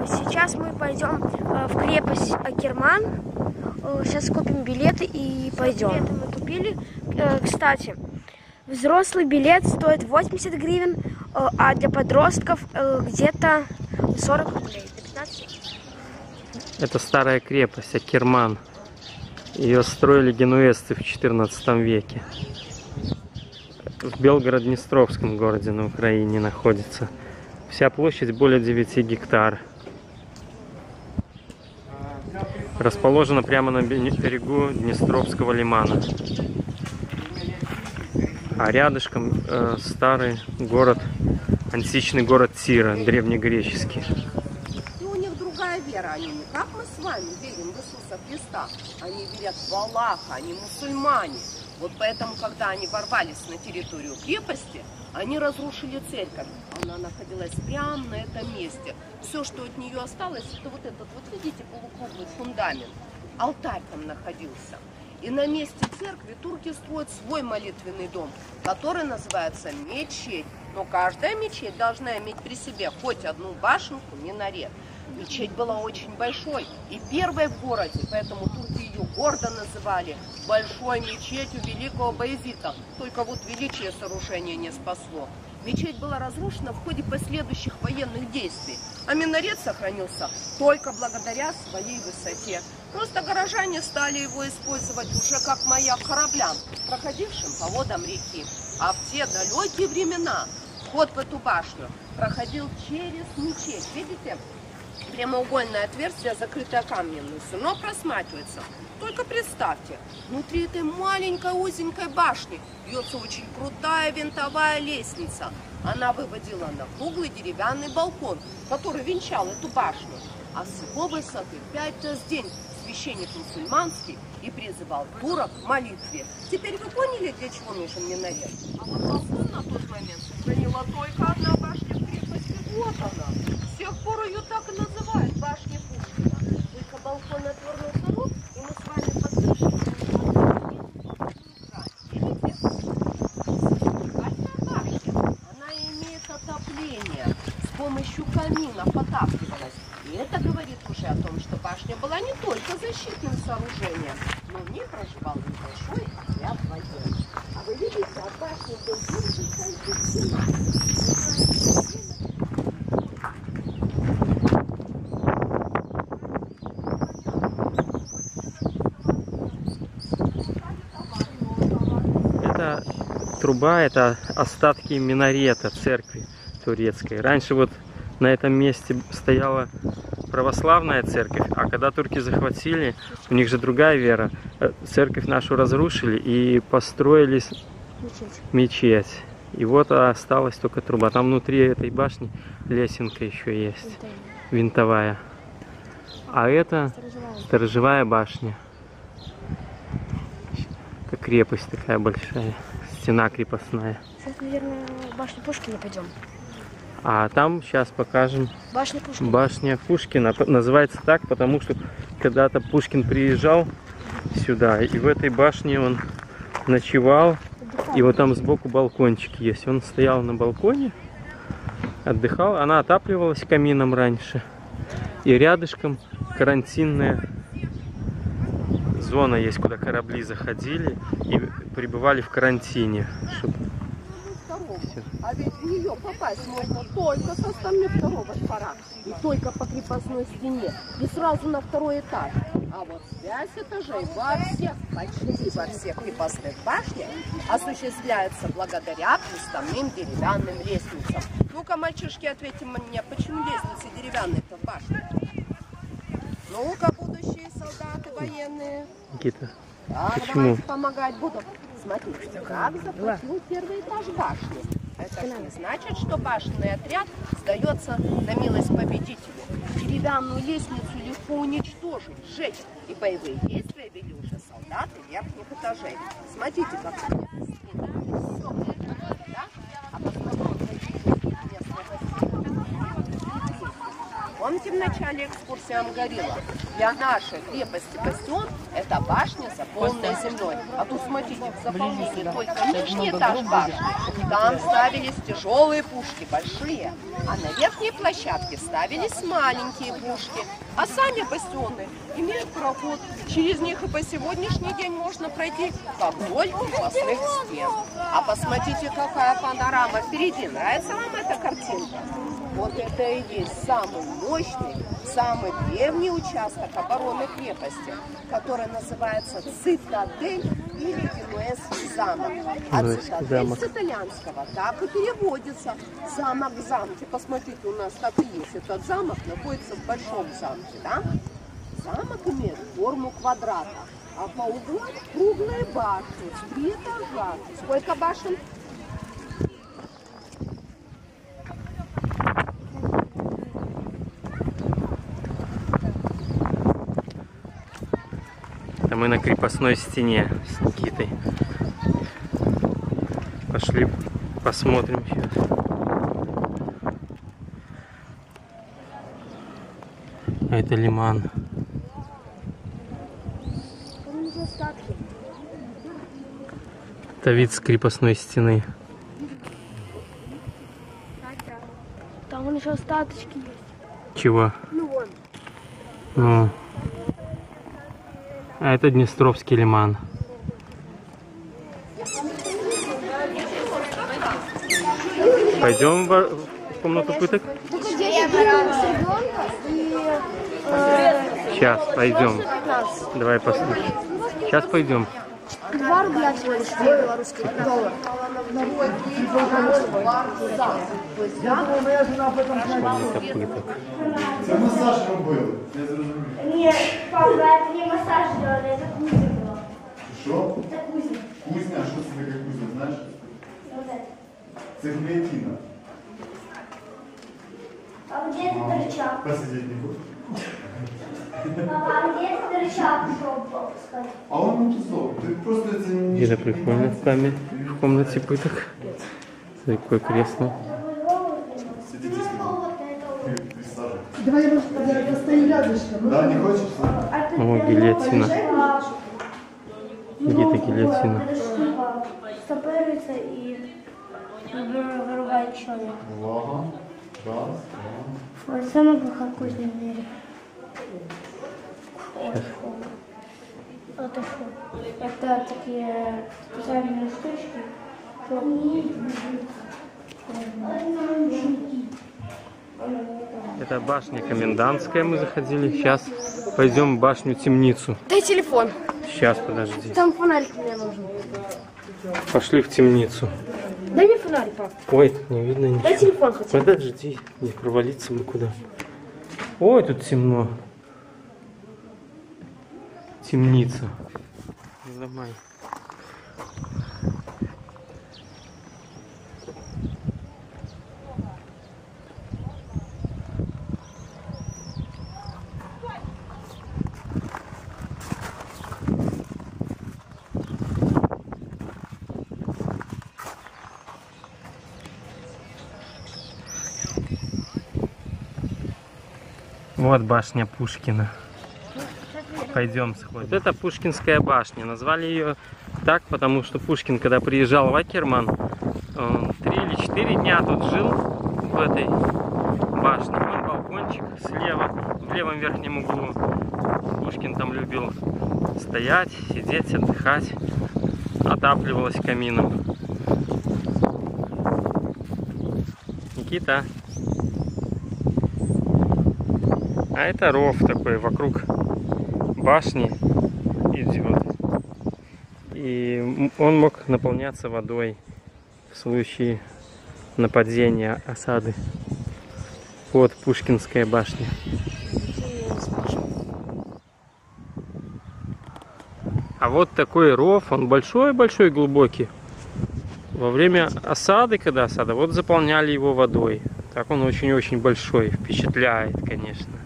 Э, сейчас мы пойдем э, в крепость Акерман. Э, сейчас купим билеты и пойдем. Билеты мы купили. Кстати, взрослый билет стоит 80 гривен, а для подростков где-то 40 рублей. 15. Это старая крепость Акерман. Ее строили генуэзцы в 14 веке. В Белгород-Днестровском городе на Украине находится. Вся площадь более 9 гектар. Расположена прямо на берегу Днестровского лимана. А рядышком э, старый город, античный город Тира, древнегреческий. И у них другая вера, они не как мы с вами верим в Иисуса Христа. Они верят в Аллаха, они мусульмане. Вот поэтому, когда они ворвались на территорию крепости, они разрушили церковь. Она находилась прямо на этом месте. Все, что от нее осталось, это вот этот, вот видите, полукруглый фундамент. Алтарь там находился. И на месте церкви турки строят свой молитвенный дом, который называется мечеть. Но каждая мечеть должна иметь при себе хоть одну башенку, минарет. Мечеть была очень большой и первой в городе, поэтому турки ее гордо называли большой мечетью великого Баязита. Только вот величие сооружения не спасло. Мечеть была разрушена в ходе последующих военных действий, а минарет сохранился только благодаря своей высоте. Просто горожане стали его использовать уже как маяк кораблям, проходившим по водам реки. А в те далекие времена вход в эту башню проходил через мечеть. Видите, прямоугольное отверстие, закрытое камнем, но просматривается. Только представьте, внутри этой маленькой узенькой башни бьется очень крутая винтовая лестница. Она выводила на круглый деревянный балкон, который венчал эту башню. А с его высоты пять раз в день священник мусульманский и призывал турок к молитве. Теперь вы поняли, для чего нужен минарет? А вот балкон на тот момент сохранила только одна башня в крепости. Вот она. С тех пор ее так и называют башня Пушкина. Только балкон отвернут народ, и мы с вами отопление с помощью камина потапливалась. И это говорит уже о том, что башня была не только защитным сооружением, но в ней проживал небольшой отряд военных. А вы видите, от башни Это труба, это остатки минарета церкви турецкой. Раньше вот на этом месте стояла православная церковь, а когда турки захватили, у них же другая вера, э, церковь нашу разрушили и построили мечеть. мечеть. И вот осталась только труба. Там внутри этой башни лесенка еще есть, винтовая. А это сторожевая, сторожевая башня. Это крепость такая большая, стена крепостная. Сейчас, наверное, башню Пушкина пойдем. А там сейчас покажем башня Пушкина. Башня Пушкина. Называется так, потому что когда-то Пушкин приезжал сюда, и в этой башне он ночевал. И вот там сбоку балкончик есть. Он стоял на балконе, отдыхал. Она отапливалась камином раньше. И рядышком карантинная зона есть, куда корабли заходили и пребывали в карантине, чтобы а ведь в нее попасть можно только со стороны второго двора. И только по крепостной стене. И сразу на второй этаж. А вот связь этажей во всех, почти во всех крепостных башнях осуществляется благодаря приставным деревянным лестницам. Ну-ка, мальчишки, ответьте мне, почему лестницы деревянные-то в башне? Ну-ка, будущие солдаты военные. Никита, так, почему? помогать буду. Смотрите, как заплатил первый этаж башни. Это не значит, что башенный отряд сдается на милость победителю. Деревянную лестницу легко уничтожить, сжечь. И боевые действия вели уже солдаты верхних этажей. Смотрите, как Помните, в начале экскурсии я вам говорила, для нашей крепости Бастион это башня, заполненная землей. А тут, смотрите, в заполнении только нижний этаж башни. Там ставились тяжелые пушки, большие. А на верхней площадке ставились маленькие пушки. А сами бастионы имеют проход. Через них и по сегодняшний день можно пройти как вдоль крепостных стен. А посмотрите, какая панорама впереди. Нравится вам эта картинка? Вот это и есть самый мощный, самый древний участок обороны крепости, который называется цитадель или Генуэзский замок. Цитадель замок. с итальянского так и переводится. Замок в замке. Посмотрите, у нас так и есть. Этот замок находится в большом замке, да? Замок имеет форму квадрата, а по углам круглые башни, три этажа. Сколько башен? А мы на крепостной стене с Никитой. Пошли посмотрим сейчас. Это лиман. Это вид с крепостной стены. Там вон еще остаточки есть. Чего? Ну вон. Ну. А это Днестровский лиман. Пойдем в комнату пыток? Только здесь ребенка и Сейчас, пойдем. Давай посмотрим. Сейчас пойдем. 2 рубля всего лишь белорусских доллара. Комната пыток. Масаж робили. Я зрозумів. Нет, папа, это не массаж делали, это кузня была. Що? Это кузня. Кузня, що це таке кузня, знаєш? Вот это. Гуляйтіна. А где этот рычаг? Посидіть не хочеш? Папа, а где этот рычаг? А он тусов. Ти просто це не... Где-то прикольно в камере, в комнате пыток. Такое кресло. Это сажа. Давай я, может, я достаю рядышком. Да, не хочеш? А это О, гильотина. Где-то гильотина. это штука стопорируется и вырубает человека. Увага. Раз, два. Вот самый плохой кузня в мире. Это что? Это такие специальные штучки, Это башня комендантская, мы заходили. Сейчас пойдем в башню-темницу. Дай телефон. Сейчас, подожди. Там фонарик мне нужен. Пошли в темницу. Дай мне фонарик, пап. Ой, тут не видно ничего. Дай телефон хоть. Подожди, не провалиться мы куда. Ой, тут темно. Темница. Ломай. Вот башня Пушкина. Пойдем сходим. Вот это Пушкинская башня. Назвали ее так, потому что Пушкин, когда приезжал в Акерман, три или четыре дня тут жил в этой башне. Вон балкончик слева, в левом верхнем углу. Пушкин там любил стоять, сидеть, отдыхать. Отапливалась камином. Никита. А это ров такой вокруг башни идет. И он мог наполняться водой в случае нападения осады. Вот Пушкинская башня. А вот такой ров, он большой-большой глубокий. Во время осады, когда осада, вот заполняли его водой. Так он очень-очень большой, впечатляет, конечно.